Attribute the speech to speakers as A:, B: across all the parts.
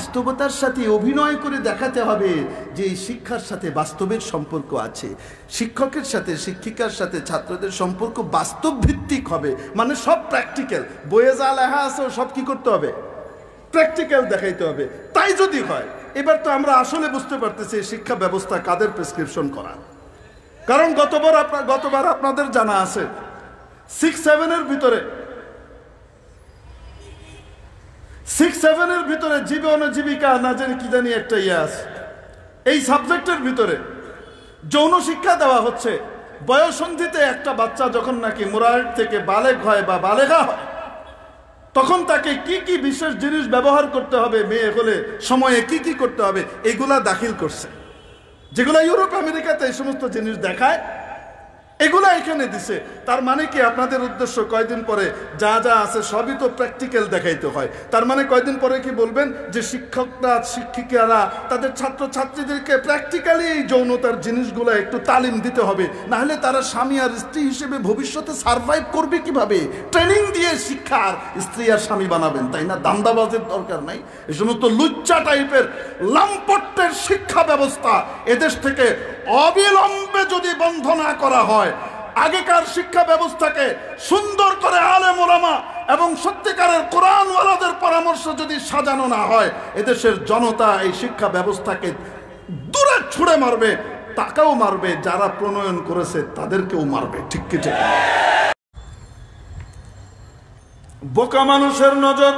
A: বাস্তবতার সাথে অভিনয় করে দেখাতে হবে যে এই শিক্ষার সাথে বাস্তবের সম্পর্ক আছে। শিক্ষকের সাথে, শিক্ষিকার সাথে, ছাত্রদের সম্পর্ক বাস্তব ভিত্তিক হবে। মানে সব প্র্যাকটিক্যাল বইয়ে যা লেখা আছে, সব কি করতে হবে? প্র্যাকটিক্যাল দেখাইতে হবে। তাই যদি হয়, এবার তো আমরা আসলে বুঝতে পারতেছি শিক্ষা ব্যবস্থা কাদের প্রেসক্রিপশন করা। কারণ গতবার আপনার গতবার আপনাদের জানা আছে। সিক্স সেভেনের ভিতরে সিক্স সেভেনের ভিতরে জীবন ও জীবিকা না জানি কি জানি একটা ইয়ে আছে। এই সাবজেক্টের ভিতরে যৌন শিক্ষা দেওয়া হচ্ছে। বয়সন্ধিতে একটা বাচ্চা যখন নাকি মুরার থেকে বালেক হয় বা বালেগা হয়, তখন তাকে কি কি বিশেষ জিনিস ব্যবহার করতে হবে, মেয়ে হলে সময়ে কি কি করতে হবে, এগুলা দাখিল করছে। যেগুলো ইউরোপ, আমেরিকাতে এই সমস্ত জিনিস দেখায় এগুলা এখানে দিছে। তার মানে কি আপনাদের উদ্দেশ্য কয়দিন পরে যা যা আছে সবই তো প্র্যাকটিক্যাল দেখাইতে হয়। তার মানে কয়দিন পরে কি বলবেন যে শিক্ষকরা, শিক্ষিকারা, তাদের ছাত্র ছাত্রীদেরকে প্র্যাকটিক্যালি এই যৌনতার জিনিসগুলো একটু তালিম দিতে হবে। নাহলে তারা স্বামী আর স্ত্রী হিসেবে ভবিষ্যতে সার্ভাইভ করবে কীভাবে? ট্রেনিং দিয়ে শিক্ষার স্ত্রী আর স্বামী বানাবেন, তাই না? দান্দাবাজের দরকার নাই। এই সমস্ত লুচ্চা টাইপের, লাম্পট্যের শিক্ষা ব্যবস্থা এদেশ থেকে অবিলম্বে যদি বন্ধ না করা হয় আগেকার শিক্ষা ব্যবস্থাকে সুন্দর করে আলে মোলামা এবং সত্যিকারের কোরআনওয়ালাদের পরামর্শ যদি সাজানো না হয়, এদেশের জনতা এই শিক্ষা ব্যবস্থাকে দূরে ছুঁড়ে মারবে, তাকেও মারবে, যারা প্রণয়ন করেছে তাদেরকেও মারবে। ঠিক কি ঠিক? বোকা মানুষের নজর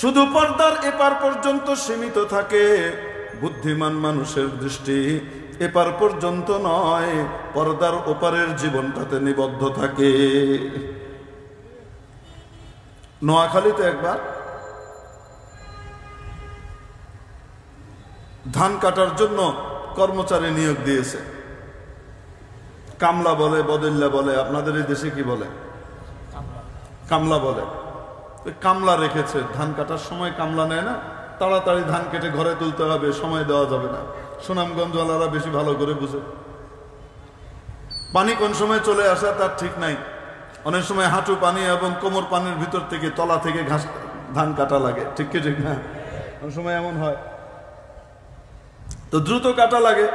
A: শুধু পর্দার এপার পর্যন্ত সীমিত থাকে। বুদ্ধিমান মানুষের দৃষ্টি এপার পর্যন্ত নয়, পর্দার ওপারের জীবনটাতে নিবদ্ধ থাকে। নোয়াখালীতে একবার ধান কাটার জন্য কর্মচারী নিয়োগ দিয়েছে। কামলা বলে, বদল্লা বলে, আপনাদের এই দেশে কি বলে? কামলা বলে। কামলা রেখেছে, ধান কাটার সময় কামলা নেয় না, তাড়াতাড়ি ধান কেটে ঘরে তুলতে হবে, সময় দেওয়া যাবে না। সুনামগঞ্জওয়ালারা বেশি ভালো করে বুঝে। পানি কোন সময় চলে আসা তার ঠিক নাই। অনেক সময় হাঁটু পানি এবং কোমর পানির ভিতর থেকে তলা থেকে ঘাস, ধান কাটা লাগে। ঠিক কি, ঠিক না? অনেক সময় এমন হয়। তো দ্রুত কাটা লাগে।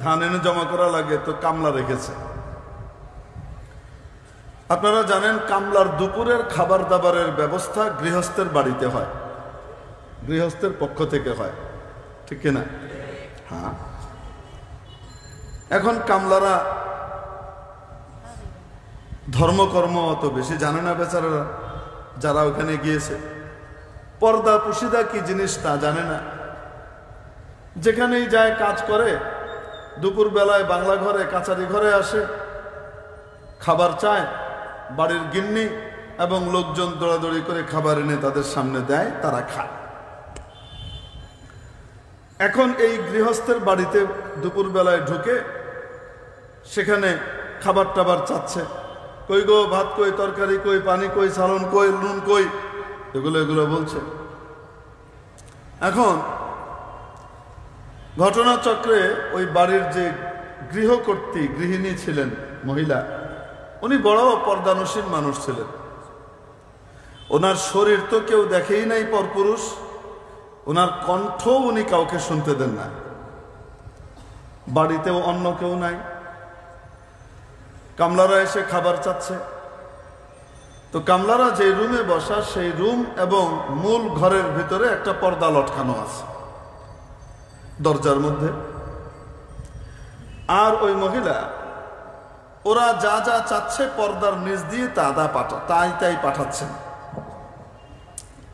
A: ধান এনে জমা করা লাগে, তো কামলা রেখেছে। আপনারা জানেন কামলার দুপুরের খাবার দাবারের ব্যবস্থা গৃহস্থের বাড়িতে হয়। গৃহস্থের পক্ষ থেকে হয়। ঠিক কিনা হ্যাঁ। এখন কামলারা ধর্মকর্ম অত বেশি জানে না বেচারারা, যারা ওখানে গিয়েছে। পর্দা পুশিদা কি জিনিস তা জানে না। যেখানেই যায় কাজ করে দুপুর বেলায় বাংলা ঘরে, কাছারি ঘরে আসে। খাবার চায়, বাড়ির গিন্নি এবং লোকজন দৌড়াদৌড়ি করে খাবার এনে তাদের সামনে দেয়, তারা খায়। এখন এই গৃহস্থের বাড়িতে দুপুর বেলায় ঢুকে সেখানে খাবার টাবার চাচ্ছে। কই গো, ভাত কই, তরকারি কই, পানি কই সালন কই নুন কই? এগুলো এগুলো বলছে। এখন ঘটনাচক্রে ওই বাড়ির যে গৃহকর্ত্রী, গৃহিণী ছিলেন মহিলা, উনি বড় পর্দানুসীন মানুষ ছিলেন। ওনার শরীর তো কেউ দেখেই নাই পরপুরুষ। ওনার কণ্ঠ উনি কাউকে শুনতে দেন না বাড়িতেও অন্য কেউ নাই। কামলারা এসে খাবার চাচ্ছে। তো কামলারা যে রুমে বসা, সেই রুম এবং মূল ঘরের ভিতরে একটা পর্দা লটকানো আছে। দরজার মধ্যে। আর ওই মহিলা, ওরা যা যা চাচ্ছে পর্দার নিচ দিয়ে তা পাঠা, তাই তাই পাঠাচ্ছেন।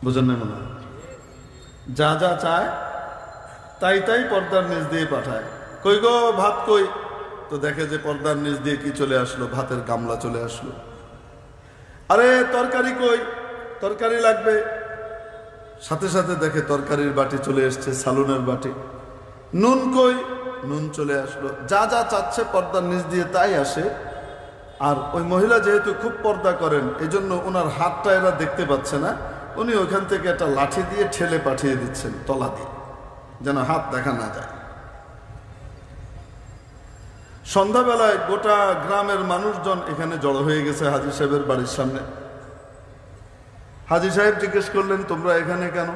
A: বুঝেন না মনে হয়? যা যা চায়, তাই তাই পর্দার নিচ দিয়ে পাঠায়। কই গো ভাত কই? তো দেখে যে পর্দার নিচ দিয়ে কি চলে আসলো? ভাতের গামলা চলে আসলো। আরে, তরকারি কই? তরকারি লাগবে। সাথে সাথে দেখে তরকারির বাটি চলে এসছে, সালুনের বাটি। নুন কই? নুন চলে আসলো। যা যা চাচ্ছে পর্দার নিচ দিয়ে তাই আসে। আর ওই মহিলা যেহেতু খুব পর্দা করেন, এজন্য ওনার হাতটা এরা দেখতে পাচ্ছে না। উনি ওখান থেকে একটা লাঠি দিয়ে ঠেলে পাঠিয়ে দিচ্ছেন, তলা দিয়ে। যেন হাত দেখা না যায়। সন্ধ্যাবেলায় গোটা গ্রামের মানুষজন এখানে জড়ো হয়ে গেছে হাজি সাহেবের বাড়ির সামনে। হাজি সাহেব জিজ্ঞেস করলেন, তোমরা এখানে কেন?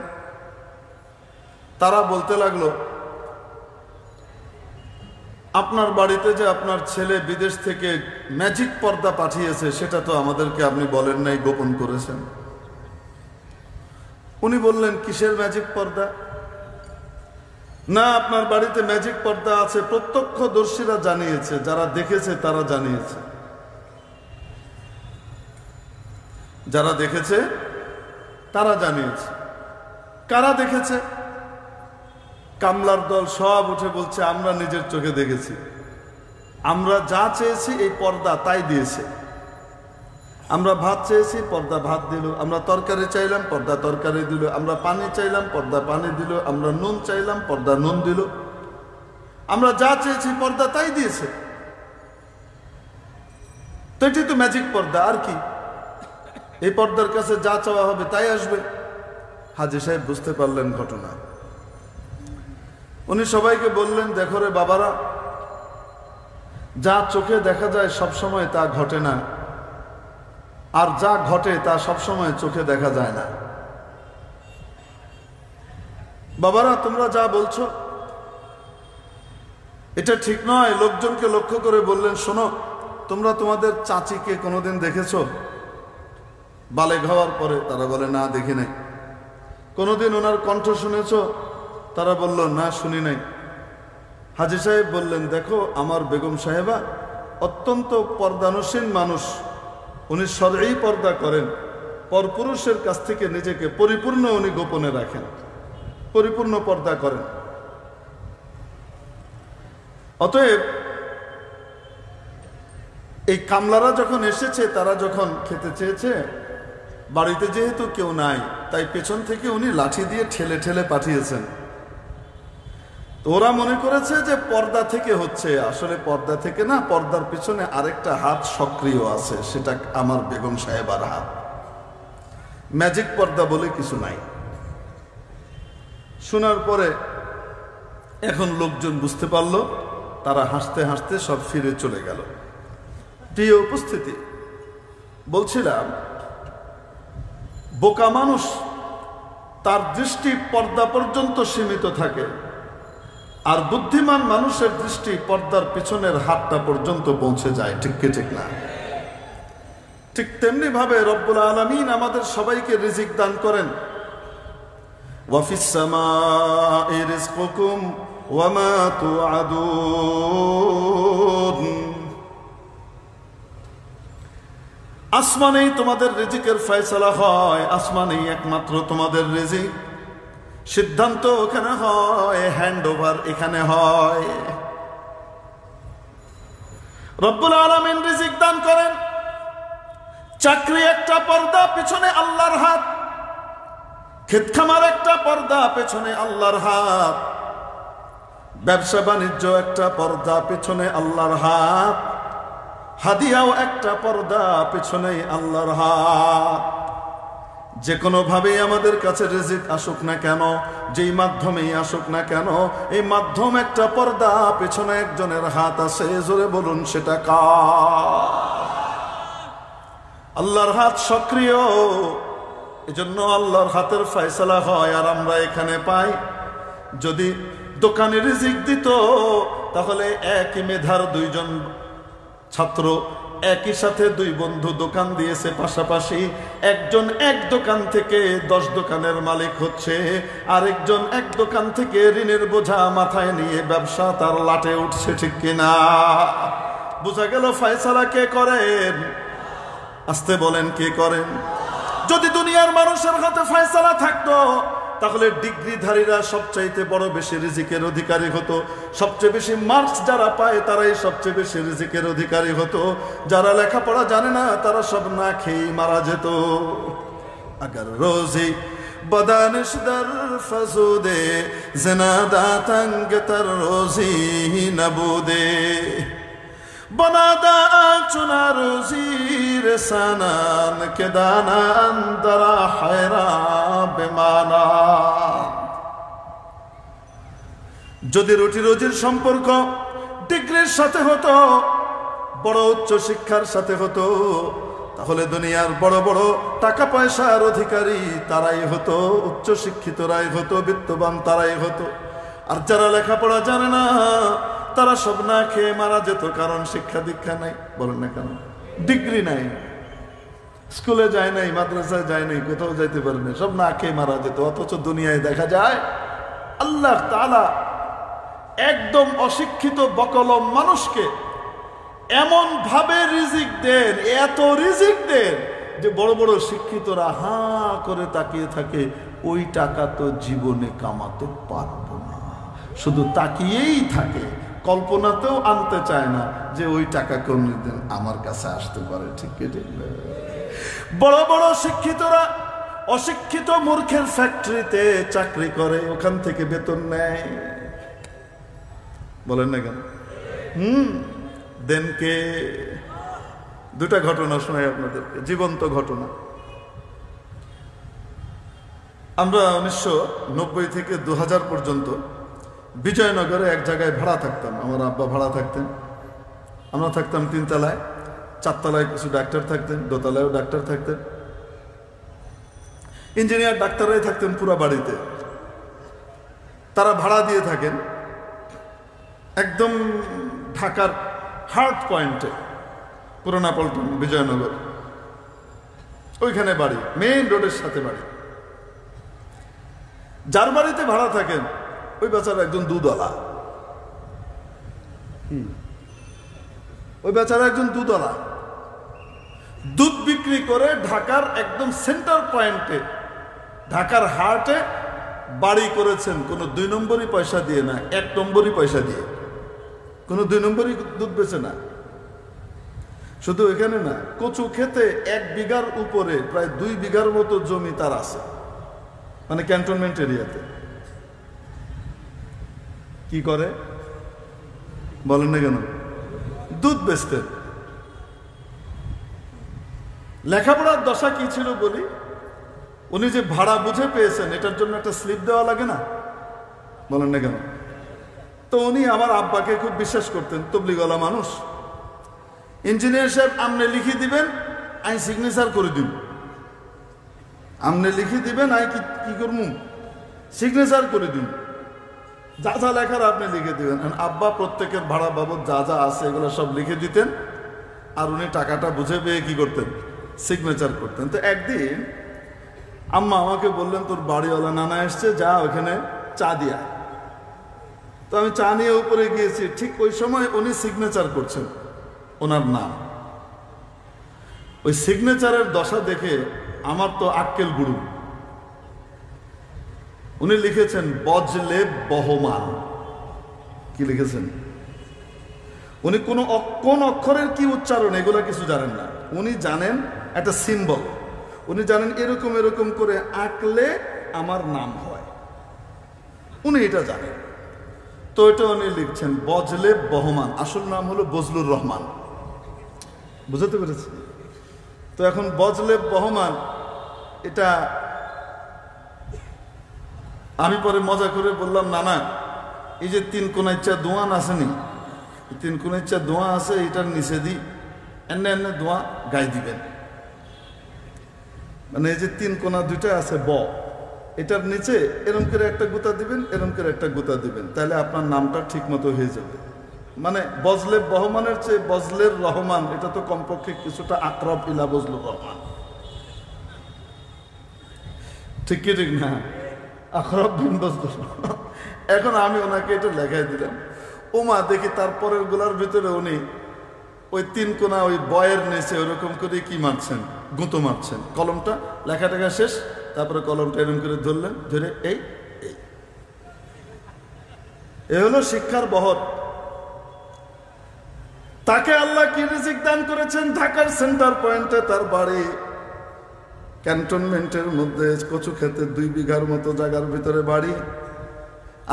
A: তারা বলতে লাগল, আপনার বাড়িতে যে আপনার ছেলে বিদেশ থেকে ম্যাজিক পর্দা পাঠিয়েছে, সেটা তো আমাদেরকে আপনি বলেন নাই, গোপন করেছেন। উনি বললেন, কিসের ম্যাজিক পর্দা? না, আপনার বাড়িতে ম্যাজিক পর্দা আছে, প্রত্যক্ষদর্শীরা জানিয়েছে, যারা দেখেছে তারা জানিয়েছে। যারা দেখেছে তারা জানিয়েছে। কারা দেখেছে? কামলার দল সব উঠে বলছে, আমরা নিজের চোখে দেখেছি। আমরা যা চেয়েছি এই পর্দা তাই দিয়েছে। আমরা ভাত চেয়েছি, পর্দা ভাত দিল। আমরা তরকারি চাইলাম, পর্দা তরকারি দিল। আমরা পানি চাইলাম, পর্দা পানি দিল। আমরা নুন চাইলাম, পর্দা নুন দিল। আমরা যা চেয়েছি, পর্দা তাই দিয়েছে। তো এটি তো ম্যাজিক পর্দা, আর কি? এই পর্দার কাছে যা চাওয়া হবে তাই আসবে। হাজি সাহেব বুঝতে পারলেন ঘটনা। উনি সবাইকে বললেন, দেখো রে বাবারা, যা চোখে দেখা যায় সব সময় তা ঘটে না। আর যা ঘটে তা সবসময় চোখে দেখা যায় না। বাবারা, তোমরা যা বলছো, এটা ঠিক নয়। লোকজনকে লক্ষ্য করে বললেন, শোনো, তোমরা তোমাদের চাচিকে কোনোদিন দেখেছ? বালে হওয়ার পরে তারা বলে, না, দেখি নাই। কোনোদিন ওনার কণ্ঠ শুনেছ? তারা বলল, না, শুনি নাই। হাজি সাহেব বললেন, দেখো, আমার বেগম সাহেবা অত্যন্ত পর্দানুসীন মানুষ। উনি সরই পর্দা করেন। পরপুরুষের কাছ থেকে নিজেকে পরিপূর্ণ উনি গোপনে রাখেন। পরিপূর্ণ পর্দা করেন। অতএব এই কামলারা যখন এসেছে, তারা যখন খেতে চেয়েছে, বাড়িতে যেহেতু কেউ নাই, তাই পেছন থেকে উনি লাঠি দিয়ে ঠেলে ঠেলে পাঠিয়েছেন। তো ওরা মনে করেছে যে পর্দা থেকে হচ্ছে, আসলে পর্দা থেকে না, পর্দার পিছনে আরেকটা হাত সক্রিয় আছে, সেটা আমার বেগম সাহেবার হাত। ম্যাজিক পর্দা বলে কিছু নাই। শোনার পরে এখন লোকজন বুঝতে পারল, তারা হাসতে হাসতে সব ফিরে চলে গেল। প্রিয় উপস্থিতি, বলছিলাম, বোকা মানুষ তার দৃষ্টি পর্দা পর্যন্ত সীমিত থাকে। আর বুদ্ধিমান মানুষের দৃষ্টি পর্দার পিছনের হাতটা পর্যন্ত পৌঁছে যায়, ঠিক কি, ঠিক না? ঠিক তেমনি ভাবে রব্বুল আলমিন আমাদের সবাইকে রিজিক দান করেন। আসমানেই তোমাদের রিজিকের ফয়সলা হয়, আসমানেই একমাত্র তোমাদের রিজিক। সিদ্ধান্ত ওখানে হয় হ্যান্ড ওভার এখানে হয়। রব্বুল আলমিন রিজিক দান করেন। চাকরি একটা পর্দা, পেছনে আল্লাহর হাত। ক্ষেত খামার একটা পর্দা, পেছনে আল্লাহর হাত। ব্যবসা বাণিজ্য একটা পর্দা, পেছনে আল্লাহর হাত। হাদিয়াও একটা পর্দা, পেছনে আল্লাহর হাত। যে কোনোভাবেই আমাদের কাছে রেজিক আসুক না কেন, যেই মাধ্যমেই আসুক না কেন, এই মাধ্যম একটা পর্দা, পেছনে একজনের হাত আছে, জোরে বলুন সেটা কা আল্লাহর হাত সক্রিয়, এজন্য আল্লাহর হাতের ফয়সলা হয়, আর আমরা এখানে পাই। যদি দোকানে রিজিক দিত, তাহলে একই মেধার দুইজন ছাত্র একই সাথে দুই বন্ধু দোকান দিয়েছে পাশাপাশি। একজন এক দোকান থেকে দশ দোকানের মালিক হচ্ছে, আরেকজন এক দোকান থেকে ঋণের বোঝা মাথায় নিয়ে ব্যবসা তার লাটে উঠছে ঠিক কিনা? বোঝা গেল ফয়সালা কে করেন? আসতে বলেন কে করেন? যদি দুনিয়ার মানুষের হাতে ফয়সালা থাকতো তাহলে ডিগ্রিধারীরা সবচাইতে বড় বেশি রিজিকের অধিকারী হতো। সবচেয়ে বেশি মার্কস যারা পায়, তারাই সবচেয়ে বেশি রিজিকের অধিকারী হতো। যারা লেখাপড়া জানে না, তারা সব না খেয়ে মারা যেত। আগার রোজি তর রোজি নবুদে। বনাদা চুনা রোজির সানান কে দানান দরা হায়রা যদি রুটি রোজির সম্পর্ক ডিগ্রির সাথে হতো, বড় উচ্চ শিক্ষার সাথে হতো, তাহলে দুনিয়ার বড় বড় টাকা পয়সার অধিকারী তারাই হতো, উচ্চ শিক্ষিতরাই হতো, বিত্তবান তারাই হতো। আর যারা লেখাপড়া জানে না, তারা সব না খেয়ে মারা যেত, কারণ শিক্ষা দীক্ষা নাই, বলেন না কেন? ডিগ্রি নাই। স্কুলে যায় নাই, মাদ্রাসায় যায় নাই, কোথাও যাইতে পারে না সব না খেয়ে মারা যেত, অথচ দুনিয়ায় দেখা যায় আল্লাহ তালা একদম অশিক্ষিত, বকলম মানুষকে এমন ভাবে রিজিক দেন, এত রিজিক দেন যে বড় বড় শিক্ষিতরা হা করে তাকিয়ে থাকে, ওই টাকা তো জীবনে কামাতে পারব না শুধু তাকিয়েই থাকে, কল্পনাতেও আনতে চায় না যে ওই টাকা কোনদিন আমার কাছে আসতে পারে, ঠিক ঠিক? বড় বড় শিক্ষিতরা অশিক্ষিত মূর্খের ফ্যাক্টরিতে চাকরি করে, ওখান থেকে বেতন নেয়। বলেন না কেন? হুম? দেনকে দুটা ঘটনা শোনাই আপনাদেরকে, জীবন্ত ঘটনা। আমরা উনিশশো নব্বই থেকে দু হাজার পর্যন্ত বিজয়নগরে এক জায়গায় ভাড়া থাকতাম। আমার আব্বা ভাড়া থাকতেন। আমরা থাকতাম তিনতলায়। চারতলায় কিছু ডাক্তার থাকতেন দোতলায়ও ডাক্তার থাকতেন। ইঞ্জিনিয়ার ডাক্তাররাই থাকতেন পুরো বাড়িতে। তারা ভাড়া দিয়ে থাকেন। একদম ঢাকার হার্ট পয়েন্টে পুরোনা পল্টন বিজয়নগর। ওইখানে বাড়ি মেইন রোডের সাথে বাড়ি। যার বাড়িতে ভাড়া থাকেন ওই বেচারা একজন দুধওয়ালা ওই বেচারা একজন দুধওয়ালা দুধ বিক্রি করে ঢাকার একদম সেন্টার পয়েন্টে ঢাকার হার্টে বাড়ি করেছেন, কোনো দুই নম্বরই পয়সা দিয়ে না, এক নম্বরই পয়সা দিয়ে। কোনো দুই নম্বরই দুধ বেচে না। শুধু এখানে না, কচু খেতে এক বিঘার উপরে, প্রায় দুই বিঘার মতো জমি তার আছে মানে ক্যান্টনমেন্ট এরিয়াতে। কি করে? বলেন না কেন? দুধ বেচতেন। লেখাপড়ার দশা কি ছিল বলি? উনি যে ভাড়া বুঝে পেয়েছেন, এটার জন্য একটা স্লিপ দেওয়া লাগে না? বলেন না কেন? তো উনি আমার আব্বাকে খুব বিশ্বাস করতেন, তবলিগলা মানুষ। ইঞ্জিনিয়ার সাহেব আমনে লিখে দিবেন আমি সিগনেচার করে দিব আমনে লিখে দিবেন আমি কি কি করব সিগনেচার করে দিব যা যা লেখার আপনি লিখে দিবেন। আব্বা প্রত্যেকের ভাড়া বাবদ যা যা আছে, এগুলো সব লিখে দিতেন। আর উনি টাকাটা বুঝে পেয়ে কি করতেন? সিগনেচার করতেন। তো একদিন আম্মা আমাকে বললেন, তোর বাড়িওয়ালা নানা এসছে, যা ওখানে চা দিয়া। তো আমি চা নিয়ে উপরে গিয়েছি। ঠিক ওই সময় উনি সিগনেচার করছেন, ওনার নাম। ওই সিগনেচারের দশা দেখে আমার তো আক্কেল গুরু। উনি লিখেছেন, বজলে বহমান। কি লিখেছেন? উনি কোন কোন অক্ষরের কি উচ্চারণ, এগুলা কিছু জানেন না। উনি জানেন একটা সিম্বল উনি জানেন এরকম এরকম করে আঁকলে আমার নাম হয়। উনি এটা জানেন। তো এটা উনি লিখছেন, বজলে বহমান। আসল নাম হলো বজলুর রহমান। বুঝতে পেরেছি? তো এখন বজলে বহমান, এটা আমি পরে মজা করে বললাম না না এই যে তিন কোনা ইচ্ছা দোয়ান আসেনি, তিন কোনা ইচ্ছা দোয়া আছে, এটার দিই এনে দোয়া গাই দিবেন। মানে এই যে তিন কোনা দুইটা আছে ব। এটার নিচে এরম করে একটা গুতা দিবেন, এরম করে একটা গুতা দিবেন। তাহলে আপনার নামটা ঠিক মতো হয়ে যাবে। মানে বজলে বহমানের চেয়ে বজলের রহমান, এটা তো কমপক্ষে কিছুটা আক্রব ইলা বজলুর রহমান। ঠিক কি, ঠিক না? আখরব বিন বজলুর এখন আমি ওনাকে এটা লেখাই দিলাম। ওমা দেখি তারপরেরগুলার ভিতরে উনি ওই তিন কোনা ওই বয়ের নেচে ওরকম করে কি মারছেন? গুঁতো মারছেন। কলমটা লেখা টেখা শেষ, তারপরে কলমটা এরকম করে ধরলেন, ধরে এই এই। এ হলো শিক্ষার বহর। তাকে আল্লাহ কি রিজিক দান করেছেন? ঢাকার সেন্টার পয়েন্টে তার বাড়ি। ক্যান্টনমেন্টের মধ্যে কচু খেতে দুই বিঘার মতো জায়গার ভিতরে বাড়ি।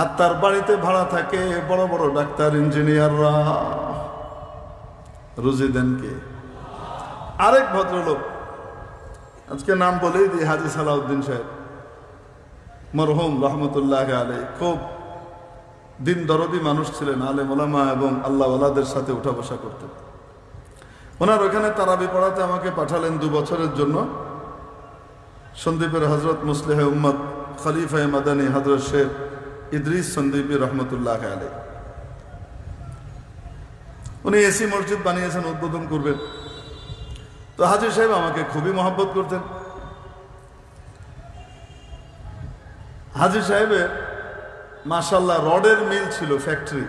A: আর তার বাড়িতে ভাড়া থাকে বড় বড় ডাক্তার, ইঞ্জিনিয়াররা। রুজি দেন কে? আরেক ভদ্রলোক, আজকে নাম বলেই দিই, হাজি সালাউদ্দিন সাহেব। মরহুম, রহমতুল্লাহ আলী খুব দিন দরদি মানুষ ছিলেন আলে মোলামা এবং আল্লাহ ওলাদের সাথে উঠা বসা করতেন। ওনার ওখানে তারাবি পড়াতে আমাকে পাঠালেন দু বছরের জন্য। সন্দীপের হজরত মুসলিহ উম্মদ খলিফা মাদানী হজরত শেখ ইদ্রিস সন্দীপী রহমতুল্লাহ আলী উনি এসি মসজিদ বানিয়েছেন, উদ্বোধন করবেন। তো হাজির সাহেব আমাকে খুবই মহব্বত করতেন। হাজির সাহেবের মাসাল্লাহ রডের মিল ছিল ফ্যাক্টরি।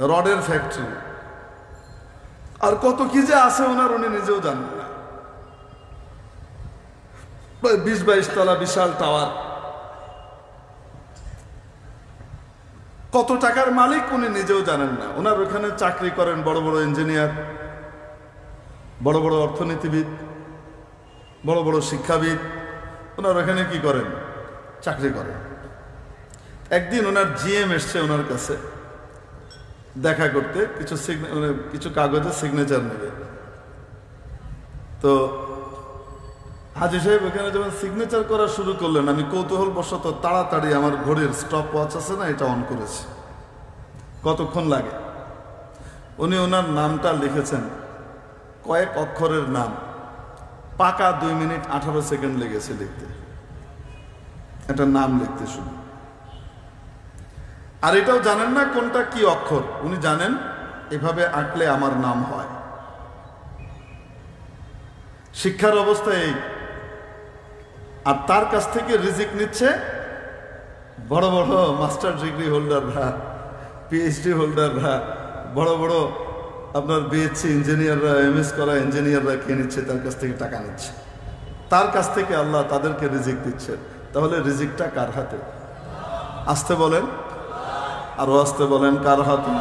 A: রডের ফ্যাক্টরি। আর কত কি যে আছে ওনার, উনি নিজেও জানেন না। বিশ বাইশ তলা বিশাল টাওয়ার। কত টাকার মালিক উনি নিজেও জানেন না। ওনার ওখানে চাকরি করেন বড় বড় ইঞ্জিনিয়ার বড় বড় অর্থনীতিবিদ, বড় বড় শিক্ষাবিদ। ওনার ওখানে কি করেন? চাকরি করেন। একদিন ওনার জিএম এসছে ওনার কাছে, দেখা করতে, কিছু মানে কিছু কাগজে সিগনেচার নেবে। তো হাজি সাহেব, এখানে যখন সিগনেচার করা শুরু করলেন, আমি কৌতূহল বশত তাড়াতাড়ি আমার ঘড়ির স্টপ ওয়াচ আছে না, এটা অন করেছি। কতক্ষণ লাগে? উনি ওনার নামটা লিখেছেন। কয়েক অক্ষরের নাম। পাকা দুই মিনিট আঠারো সেকেন্ড লেগেছে লিখতে। একটা নাম লিখতে শুরু। আর এটাও জানেন না কোনটা কি অক্ষর? উনি জানেন, এভাবে আঁকলে আমার নাম হয়। শিক্ষার অবস্থা এই। আর তার কাছ থেকে রিজিক নিচ্ছে বড় বড় মাস্টার ডিগ্রি হোল্ডাররা পিএইচডি হোল্ডাররা, বড় বড় আপনার বিএসসি ইঞ্জিনিয়াররা এম এস করা ইঞ্জিনিয়াররা কে নিচ্ছে, তার কাছ থেকে টাকা নিচ্ছে। তার কাছ থেকে আল্লাহ তাদেরকে রিজিক দিচ্ছে। তাহলে রিজিকটা কার হাতে? আসতে বলেন। আরও আসতে বলেন, কার হাতে?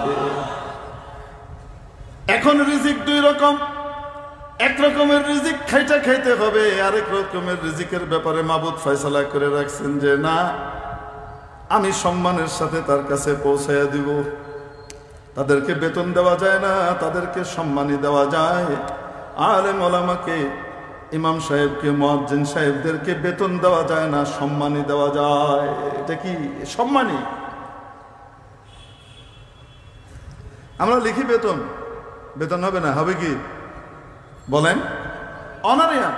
A: এখন রিজিক দুই রকম। এক রকমের রিজিক খাইটা খাইতে হবে, আরেক রকমের রিজিকের ব্যাপারে মাবুদ ফয়সলা করে রাখছেন যে, না, আমি সম্মানের সাথে তার কাছে পৌঁছাইয়া দিব। তাদেরকে বেতন দেওয়া যায় না, তাদেরকে সম্মানই দেওয়া যায়। আলেম ওলামাকে, ইমাম সাহেবকে, মোয়াজ্জিন সাহেবদেরকে বেতন দেওয়া যায় না, সম্মানই দেওয়া যায়। এটা কি সম্মানই? আমরা লিখি বেতন। বেতন হবে না, হবে কি? বলেন। অনারিয়া,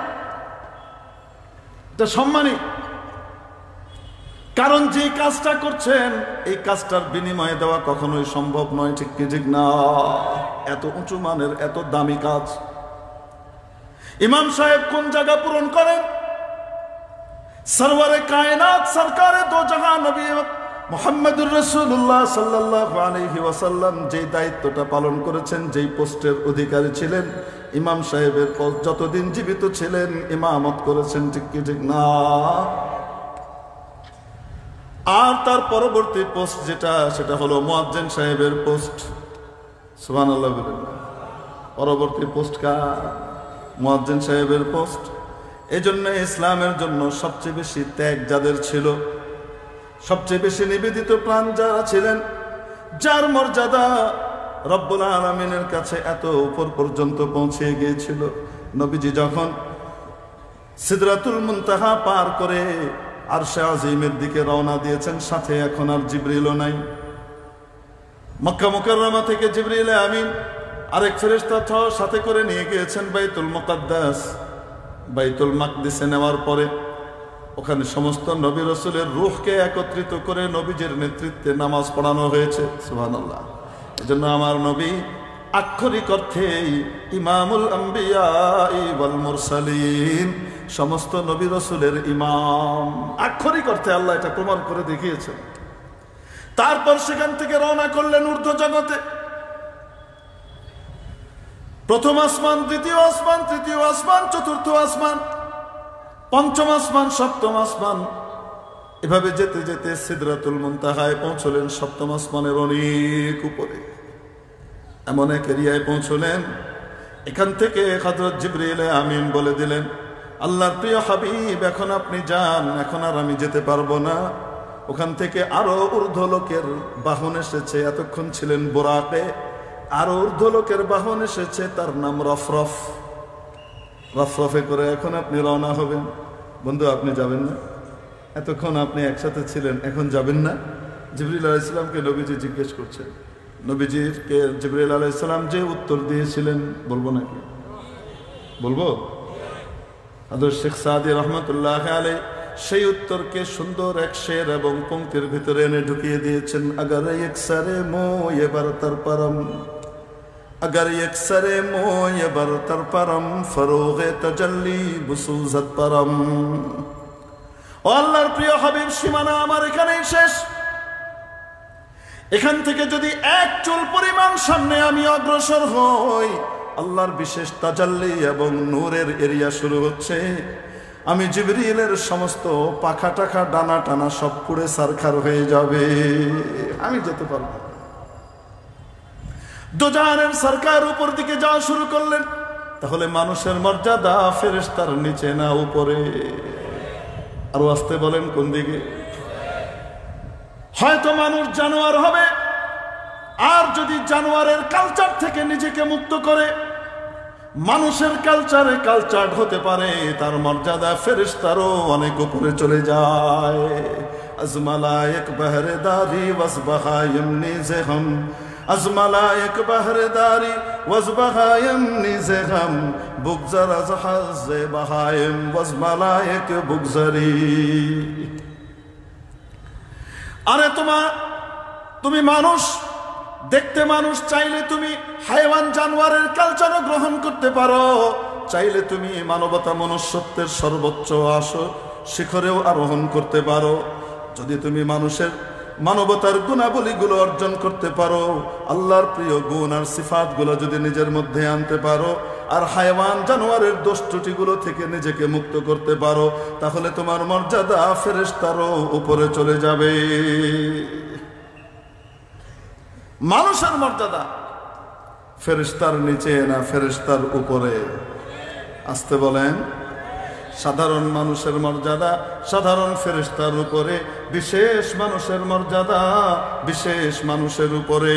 A: এটা সম্মানী। কারণ যে কাজটা করছেন, এই কাজটার বিনিময়ে দেওয়া কখনোই সম্ভব নয়, ঠিক কি, ঠিক না? এত উঁচু মানের, এত দামি কাজ। ইমাম সাহেব কোন জায়গা পূরণ করেন? সরওয়ারে কায়নাত সরকারে দো জাহান নবী। মোহাম্মদুর রসুল্লাহ সাল্লাহ আলহি ওয়াসাল্লাম যেই দায়িত্বটা পালন করেছেন, যেই পোস্টের অধিকারী ছিলেন, ইমাম সাহেবের যতদিন জীবিত ছিলেন, ইমামত করেছেন, ঠিক কি, ঠিক না? আর তার পরবর্তী পোস্ট যেটা, সেটা হলো মোয়াজ্জেন সাহেবের পোস্ট। সুহান আল্লাহ পরবর্তী পোস্ট কা মোয়াজ্জেন সাহেবের পোস্ট। এই জন্য ইসলামের জন্য সবচেয়ে বেশি ত্যাগ যাদের ছিল সবচেয়ে বেশি নিবেদিত প্রাণ যারা ছিলেন, যার মর্যাদা রব্বুল আলমিনের কাছে এত উপর পর্যন্ত পৌঁছে গিয়েছিল। নবীজি যখন সিদরাতুল মুনতাহা পার করে আর সে আজিমের দিকে রওনা দিয়েছেন, সাথে এখন আর জিবরিলও নাই। মক্কা মুকাররমা থেকে জিবরিল আমিন আরেক ফেরেশতা সাথে করে নিয়ে গিয়েছেন বাইতুল মুকাদ্দাস। বাইতুল মাকদিসে নেওয়ার পরে ওখানে সমস্ত নবী রসুলের রুহকে একত্রিত করে নবীজের নেতৃত্বে নামাজ পড়ানো হয়েছে সুহানাল্লাহ এই জন্য আমার নবী আক্ষরিক অর্থে ইমামুল মুরসালিন, সমস্ত নবী রসুলের ইমাম। আক্ষরিক অর্থে আল্লাহ এটা প্রমাণ করে দেখিয়েছেন। তারপর সেখান থেকে রওনা করলেন ঊর্ধ্ব জগতে। প্রথম আসমান, দ্বিতীয় আসমান, তৃতীয় আসমান, চতুর্থ আসমান। পঞ্চম আসমান, সপ্তম আসমান। এভাবে যেতে যেতে সিদরাতুল মুন্তাহায় পৌঁছলেন সপ্তম আসমানের অনেক উপরে। এমন এক এরিয়ায় পৌঁছলেন। এখান থেকে হজরত জিবরিল আমিন বলে দিলেন, আল্লাহর প্রিয় হাবিব, এখন আপনি যান, এখন আর আমি যেতে পারব না। ওখান থেকে আরও ঊর্ধ্ব লোকের বাহন এসেছে। এতক্ষণ ছিলেন বোরাকে। আরও ঊর্ধ্ব লোকের বাহন এসেছে, তার নাম রফরফ। রফরফে করে এখন আপনি রওনা হবেন। বন্ধু, আপনি যাবেন না। এতক্ষণ আপনি একসাথে ছিলেন, এখন যাবেন না। জিবরুল জিবরিল ইসলামকে নবীজি জিজ্ঞেস করছেন। নবীজির কে জিবরিল আলাইসালাম যে উত্তর দিয়েছিলেন, বলব নাকি? বলব? আদর শেখ সাদি রহমতুল্লাহ আলাই সেই উত্তরকে সুন্দর এক শের এবং পঙ্ক্তির ভিতরে এনে ঢুকিয়ে দিয়েছেন। আগার এক সারে মো, এবার তার পারম। اگر یک سر مو بر تر پرم, فروغ تجلی بسوزت پرم. ও আল্লাহর প্রিয় হাবিব, সীমানা আমার এখানেই শেষ। এখান থেকে যদি এক চুল পরিমাণ সামনে আমি অগ্রসর হই, আল্লাহর বিশেষ তাজাল্লি এবং নূরের এরিয়া শুরু হচ্ছে। আমি জিবরিলের সমস্ত পাখা টাখা, ডানা টানা সব পুড়ে সারখার হয়ে যাবে। আমি যেতে পারব দোজাহানের সরকার উপর দিকে যাওয়া শুরু করলেন। তাহলে মানুষের মর্যাদা ফেরেস্তার নিচে না উপরে? আরও আসতে বলেন কোন দিকে? হয়তো মানুষ জানোয়ার হবে, আর যদি জানোয়ারের কালচার থেকে নিজেকে মুক্ত করে, মানুষের কালচারে কালচার হতে পারে, তার মর্যাদা ফেরেস্তারও অনেক উপরে চলে যায়। আজমালা আজমালায়ক বহরেদারি ওয়াসবাহায়ম নিজে হম আরে তোমার তুমি মানুষ, দেখতে মানুষ, চাইলে তুমি হাইওয়ান জানোয়ারের কালচারও গ্রহণ করতে পারো। চাইলে তুমি মানবতা মনুষ্যত্বের সর্বোচ্চ আস শিখরেও আরোহণ করতে পারো। যদি তুমি মানুষের মানবতার গুণাবলীগুলো অর্জন করতে পারো। আল্লাহর প্রিয় গুণ আর সিফাতগুলো যদি নিজের মধ্যে আনতে পারো, আর হাইওয়ান জানোয়ারের দোষ ত্রুটিগুলো থেকে নিজেকে মুক্ত করতে পারো, তাহলে তোমার মর্যাদা ফেরেশতারও উপরে চলে যাবে। মানুষের মর্যাদা ফেরিস্তার নিচে না ফেরিস্তার উপরে? আসতে বলেন। সাধারণ মানুষের মর্যাদা সাধারণ ফেরিস্তার উপরে বিশেষ মানুষের মর্যাদা বিশেষ মানুষের উপরে।